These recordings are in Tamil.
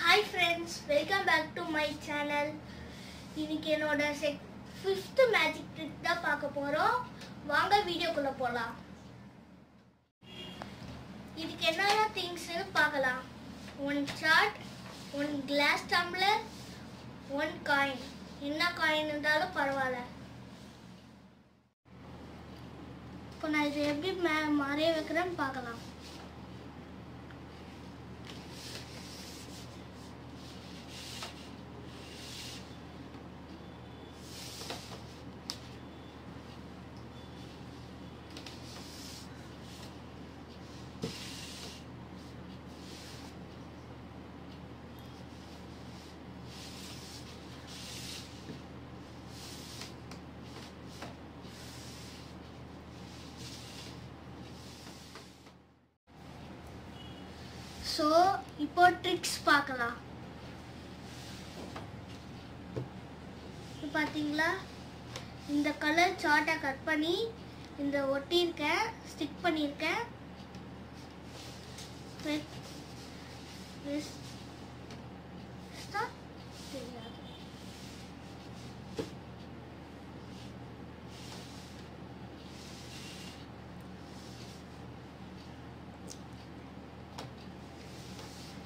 Hi friends welcome back to my channel இன்னைக்கு என்னோட செக் ஃபிஃப்த்து மேஜிக் ட்ரிக் தான் பார்க்க போகிறோம் வாங்க வீடியோக்குள்ளே போகலாம் இதுக்கு என்னென்ன திங்ஸ்னு பார்க்கலாம். One chart one glass tumbler one coin என்ன காயின் இருந்தாலும் பரவாயில்ல. இப்போ நான் இதை எப்படி மே மறைய வைக்கிறேன்னு பார்க்கலாம். ஸோ இப்போ ட்ரிக்ஸ் பார்க்கலாம். இப்போ பார்த்தீங்களா? இந்த கலர் சார்ட்டை கட் பண்ணி இந்த ஒட்டியிருக்கேன் ஸ்டிக் பண்ணியிருக்கேன்.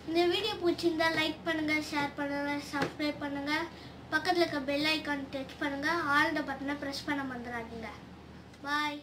இந்த வீடியோ பிடிச்சிருந்தா லைக் பண்ணுங்க ஷேர் பண்ணுங்க சப்ஸ்கிரைப் பண்ணுங்க. பக்கத்தில் இருக்க பெல் ஐக்கான் டச் பண்ணுங்க. ஆல் த பட்டனை ப்ரெஸ் பண்ண மறந்துடாதீங்க. பாய்